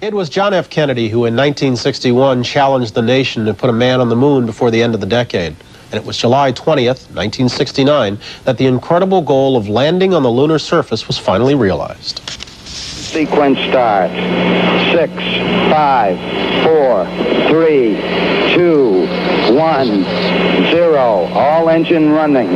It was John F. Kennedy who in 1961 challenged the nation to put a man on the moon before the end of the decade. And it was July 20th, 1969, that the incredible goal of landing on the lunar surface was finally realized. Sequence start. Six, five, four, three, two, one, zero. All engine running.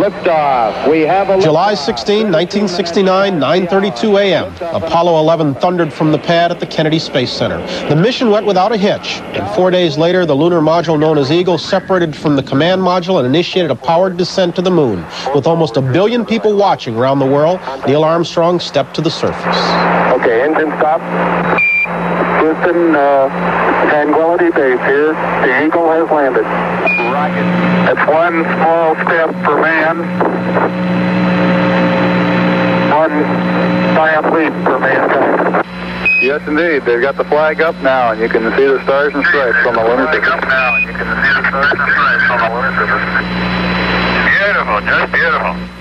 Liftoff. We have a July 16, 1969, 9:32 a.m. Apollo 11 thundered from the pad at the Kennedy Space Center. The mission went without a hitch, and four days later, the lunar module known as Eagle separated from the command module and initiated a powered descent to the moon. With almost a billion people watching around the world, Neil Armstrong stepped to the surface. Okay, engine stop. Houston, uh, Tranquility Base here. The Eagle has landed. Rocket. That's one small step for man. One giant leap for mankind. Yes, indeed. They've got the flag up now, and you can see the stars and stripes on the lunar surface. up now, and you can see the stars and stripes on the lunar surface. Beautiful, just beautiful.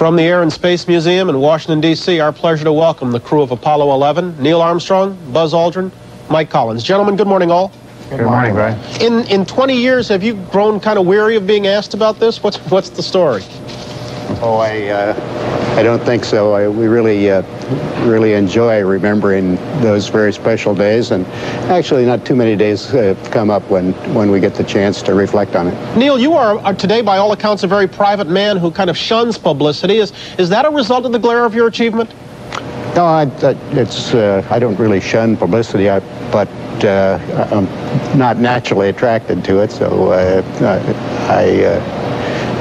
From the Air and Space Museum in Washington, D.C., our pleasure to welcome the crew of Apollo 11, Neil Armstrong, Buzz Aldrin, Mike Collins. Gentlemen, good morning all. Good morning, Brian. In, in 20 years, have you grown kind of weary of being asked about this? What's, what's the story? Oh, I, uh, I don't think so. I, we really, uh, really enjoy remembering those very special days, and actually, not too many days uh, come up when, when we get the chance to reflect on it. Neil, you are, are today, by all accounts, a very private man who kind of shuns publicity. Is, is that a result of the glare of your achievement? No, I, it's, uh, I don't really shun publicity, I, but uh, I'm not naturally attracted to it, so uh, I uh,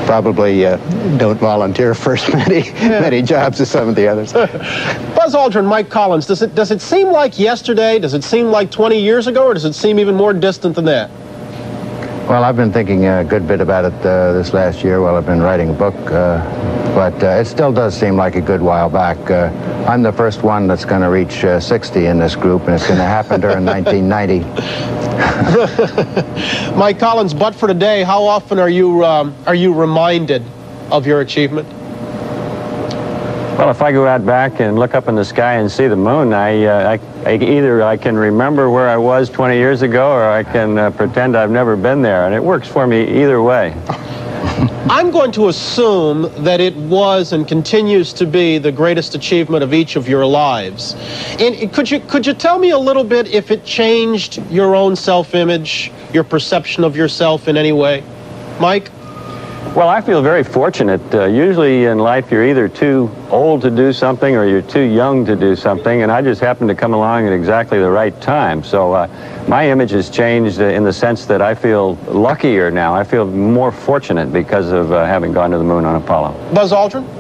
probably uh, don't volunteer for as many, many jobs as some of the others. Buzz Aldrin, Mike Collins, does it, does it seem like yesterday? Does it seem like 20 years ago? Or does it seem even more distant than that? Well, I've been thinking a good bit about it uh, this last year while I've been writing a book, uh, but uh, it still does seem like a good while back. Uh, I'm the first one that's going to reach uh, 60 in this group, and it's going to happen during 1990. Mike Collins, but for today, how often are you, um, are you reminded of your achievement? Well, if I go out back and look up in the sky and see the moon, I, uh, I, I either I can remember where I was 20 years ago, or I can uh, pretend I've never been there, and it works for me either way. I'm going to assume that it was and continues to be the greatest achievement of each of your lives. And could you could you tell me a little bit if it changed your own self-image, your perception of yourself in any way? Mike? Well, I feel very fortunate. Uh, usually in life, you're either too old to do something or you're too young to do something, and I just happened to come along at exactly the right time. So uh, my image has changed in the sense that I feel luckier now. I feel more fortunate because of uh, having gone to the moon on Apollo. Buzz Aldrin?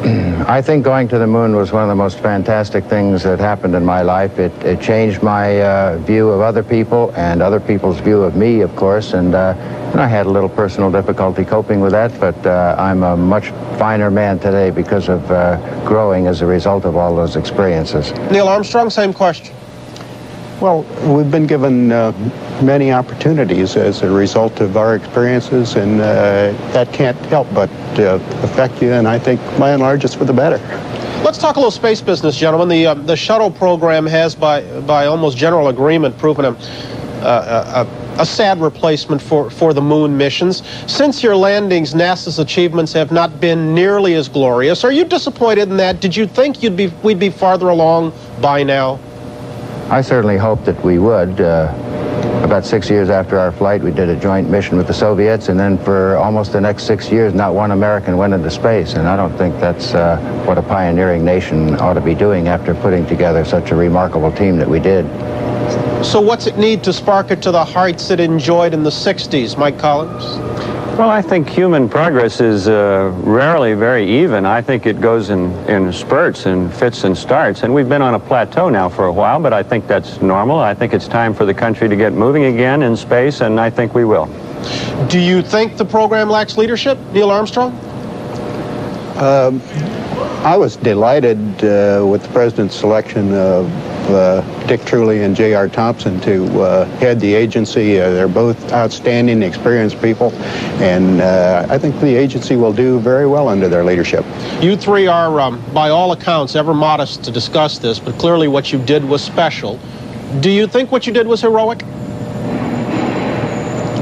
I think going to the moon was one of the most fantastic things that happened in my life. It, it changed my uh, view of other people and other people's view of me, of course, and, uh, and I had a little personal difficulty coping with that, but uh, I'm a much finer man today because of uh, growing as a result of all those experiences. Neil Armstrong, same question. Well, we've been given uh, many opportunities as a result of our experiences, and uh, that can't help but uh, affect you, and I think by and large it's for the better. Let's talk a little space business, gentlemen. The, uh, the shuttle program has, by, by almost general agreement, proven a, a, a sad replacement for, for the moon missions. Since your landings, NASA's achievements have not been nearly as glorious. Are you disappointed in that? Did you think you'd be, we'd be farther along by now? I certainly hoped that we would. Uh, about six years after our flight, we did a joint mission with the Soviets, and then for almost the next six years, not one American went into space. And I don't think that's uh, what a pioneering nation ought to be doing after putting together such a remarkable team that we did. So what's it need to spark it to the heights it enjoyed in the 60s, Mike Collins? Well, I think human progress is uh, rarely very even. I think it goes in, in spurts and fits and starts. And we've been on a plateau now for a while, but I think that's normal. I think it's time for the country to get moving again in space, and I think we will. Do you think the program lacks leadership, Neil Armstrong? Um, I was delighted uh, with the president's selection of uh, Dick Truly and J.R. Thompson to uh, head the agency. Uh, they're both outstanding, experienced people, and uh, I think the agency will do very well under their leadership. You three are, um, by all accounts, ever modest to discuss this, but clearly what you did was special. Do you think what you did was heroic?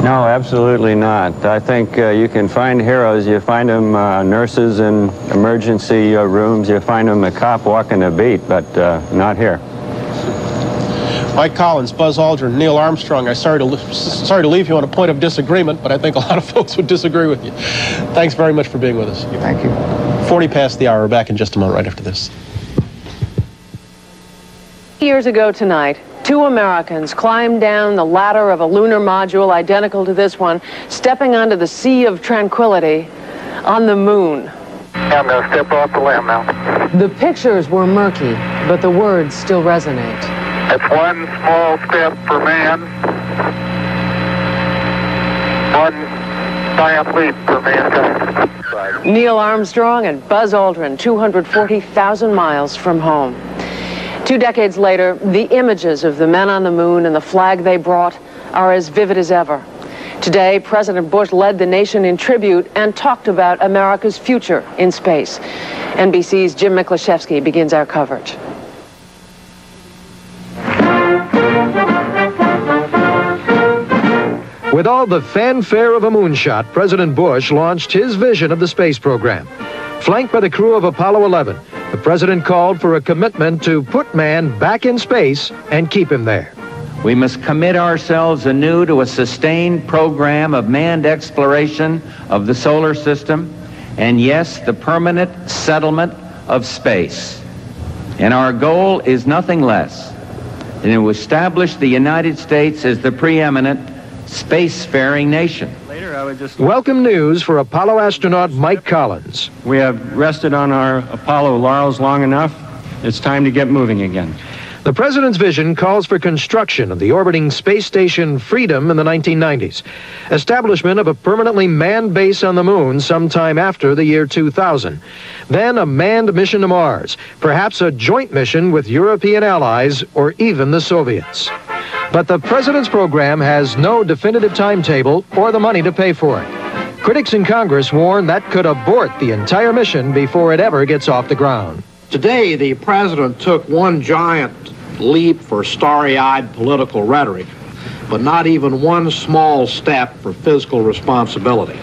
No, absolutely not. I think uh, you can find heroes. You find them uh, nurses in emergency uh, rooms. You find them a cop walking a beat, but uh, not here. Mike Collins, Buzz Aldrin, Neil Armstrong. I'm sorry to sorry to leave you on a point of disagreement, but I think a lot of folks would disagree with you. Thanks very much for being with us. Thank you. 40 past the hour. We're back in just a moment right after this. Years ago tonight, two Americans climbed down the ladder of a lunar module identical to this one, stepping onto the Sea of Tranquility on the moon. I'm going to step off the limb now. The pictures were murky, but the words still resonate. It's one small step for man, one giant leap for mankind. Neil Armstrong and Buzz Aldrin, 240,000 miles from home. Two decades later, the images of the men on the moon and the flag they brought are as vivid as ever. Today, President Bush led the nation in tribute and talked about America's future in space. NBC's Jim Miklaszewski begins our coverage. With all the fanfare of a moonshot, President Bush launched his vision of the space program. Flanked by the crew of Apollo 11, the president called for a commitment to put man back in space and keep him there. We must commit ourselves anew to a sustained program of manned exploration of the solar system and, yes, the permanent settlement of space. And our goal is nothing less than to establish the United States as the preeminent spacefaring nation. Later, I would just. Welcome news for Apollo astronaut Mike Collins. We have rested on our Apollo laurels long enough. It's time to get moving again. The president's vision calls for construction of the orbiting space station Freedom in the 1990s, establishment of a permanently manned base on the moon sometime after the year 2000, then a manned mission to Mars, perhaps a joint mission with European allies or even the Soviets. But the president's program has no definitive timetable or the money to pay for it. Critics in Congress warn that could abort the entire mission before it ever gets off the ground. Today, the president took one giant leap for starry eyed political rhetoric, but not even one small step for fiscal responsibility.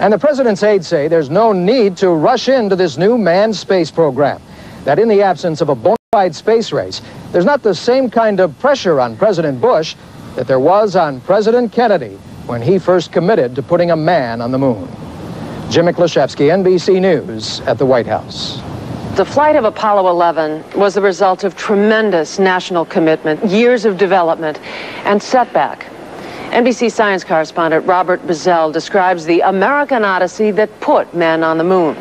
And the president's aides say there's no need to rush into this new manned space program. That in the absence of a space race, there's not the same kind of pressure on President Bush that there was on President Kennedy when he first committed to putting a man on the moon. Jim Miklaszewski, NBC News at the White House. The flight of Apollo 11 was the result of tremendous national commitment, years of development, and setback. NBC science correspondent Robert Bazell describes the American odyssey that put men on the moon.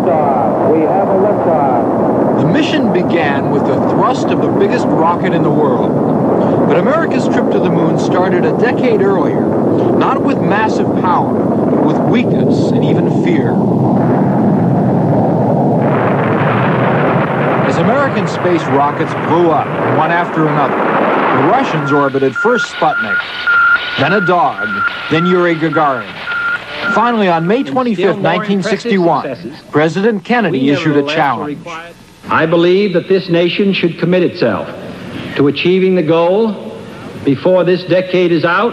Liftoff. We have a liftoff. The mission began with the thrust of the biggest rocket in the world. But America's trip to the moon started a decade earlier, not with massive power, but with weakness and even fear. As American space rockets blew up, one after another, the Russians orbited first Sputnik, then a dog, then Yuri Gagarin. Finally, on May 25, 1961, President Kennedy issued a challenge. I believe that this nation should commit itself to achieving the goal before this decade is out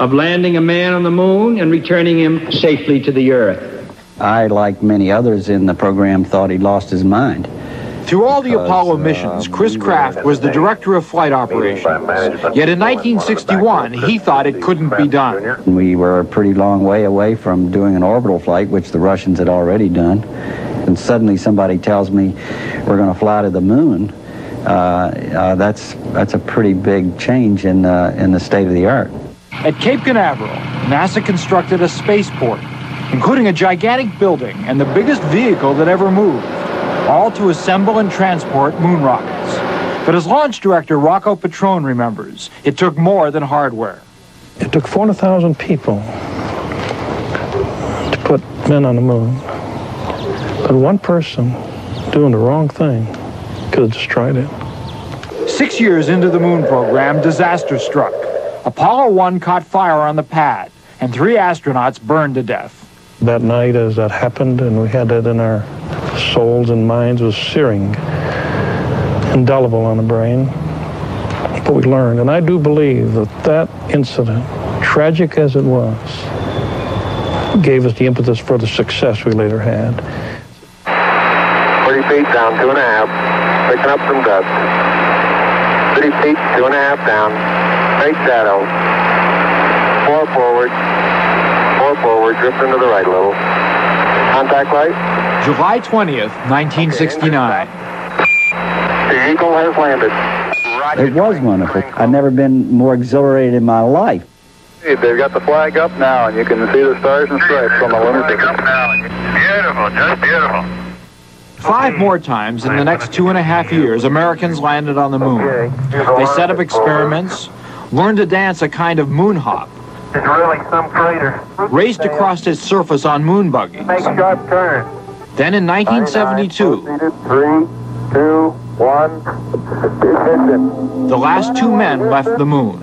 of landing a man on the moon and returning him safely to the earth. I, like many others in the program, thought he'd lost his mind. Through all the Apollo uh, missions, Chris Kraft was the director of flight operations. Yet in 1961, he thought it couldn't be done. We were a pretty long way away from doing an orbital flight, which the Russians had already done. And suddenly somebody tells me we're going to fly to the moon. Uh, uh, that's that's a pretty big change in uh, in the state of the art. At Cape Canaveral, NASA constructed a spaceport, including a gigantic building and the biggest vehicle that ever moved, all to assemble and transport moon rockets. But as launch director Rocco Petrone remembers, it took more than hardware. It took 400,000 people to put men on the moon. But one person doing the wrong thing could have destroyed it. Six years into the moon program, disaster struck. Apollo 1 caught fire on the pad, and three astronauts burned to death. That night, as that happened, and we had that in our souls and minds, was searing, indelible on the brain. But we learned, and I do believe that that incident, tragic as it was, gave us the impetus for the success we later had. 30 feet down, two and a half. Picking up some dust. 30 feet, two and a half down. Right shadow. Four forward. Four forward. Drifting to the right a little. Contact light. July 20th, 1969. The Eagle has landed. It was wonderful. I've never been more exhilarated in my life. Hey, they've got the flag up now, and you can see the stars and stripes on the lunar system. Beautiful, just beautiful. Five more times in the next two and a half years, Americans landed on the moon. They set up experiments, learned to dance a kind of moon hop, It's really some crater. raced across its surface on moon buggies. Make sharp turn. Then in 1972, Three, two, one. The last two men left the moon.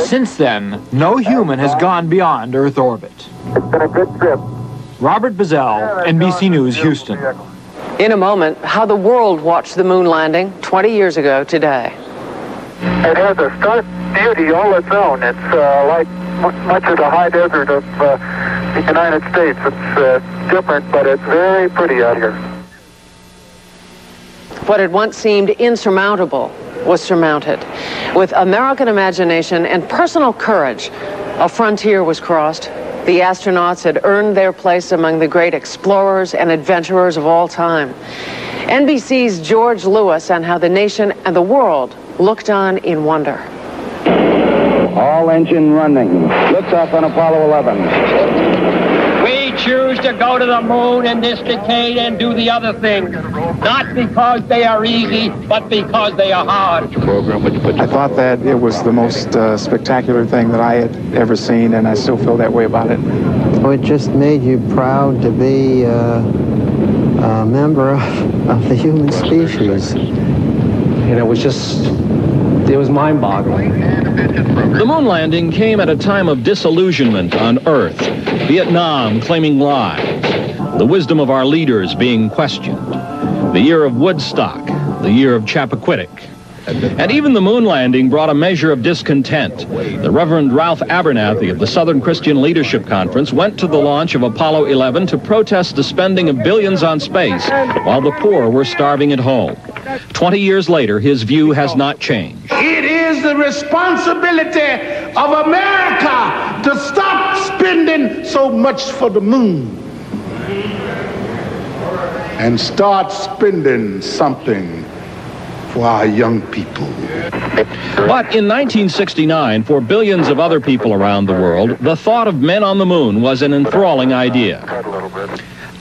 Since then, no human has gone beyond Earth orbit. It's been a good trip. Robert Bazell, NBC News, Houston. In a moment, how the world watched the moon landing 20 years ago today. It has a stark beauty all its own. It's uh, like mu- much of the high desert of uh, the United States. It's uh, different, but it's very pretty out here. What had once seemed insurmountable was surmounted. With American imagination and personal courage, a frontier was crossed. The astronauts had earned their place among the great explorers and adventurers of all time. NBC's George Lewis on how the nation and the world looked on in wonder. All engine running. Liftoff on Apollo 11. We choose to go to the moon in this decade and do the other things. Not because they are easy, but because they are hard. I thought that it was the most uh, spectacular thing that I had ever seen, and I still feel that way about it. Oh, it just made you proud to be uh, a member of, of the human species. And it was just, it was mind-boggling. The moon landing came at a time of disillusionment on Earth, Vietnam claiming lives, the wisdom of our leaders being questioned, the year of Woodstock, the year of Chappaquiddick. And even the moon landing brought a measure of discontent. The Reverend Ralph Abernathy of the Southern Christian Leadership Conference went to the launch of Apollo 11 to protest the spending of billions on space while the poor were starving at home. Twenty years later, his view has not changed. It is the responsibility of America to stop spending so much for the moon and start spending something for our young people. But in 1969, for billions of other people around the world, the thought of men on the moon was an enthralling idea.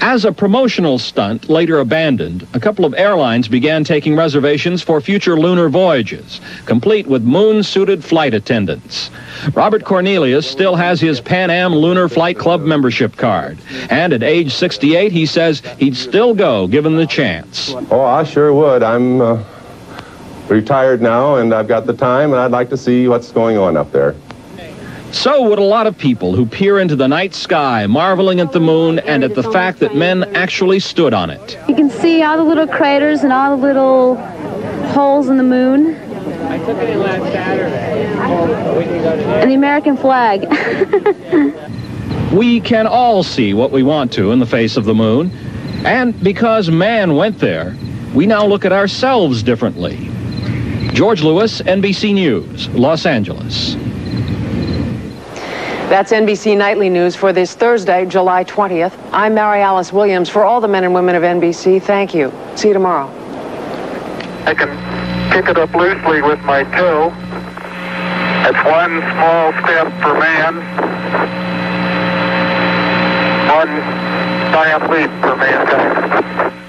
As a promotional stunt, later abandoned, a couple of airlines began taking reservations for future lunar voyages, complete with moon-suited flight attendants. Robert Cornelius still has his Pan Am Lunar Flight Club membership card, and at age 68, he says he'd still go given the chance. Oh, I sure would. I'm uh, retired now, and I've got the time, and I'd like to see what's going on up there. So would a lot of people who peer into the night sky, marveling at the moon and at the fact that men actually stood on it. You can see all the little craters and all the little holes in the moon. I took it in last Saturday. And the American flag. We can all see what we want to in the face of the moon. And because man went there, we now look at ourselves differently. George Lewis, NBC News, Los Angeles. That's NBC Nightly News for this Thursday, July 20th. I'm Mary Alice Williams. For all the men and women of NBC, thank you. See you tomorrow. I can pick it up loosely with my toe. That's one small step for man, one giant leap for mankind.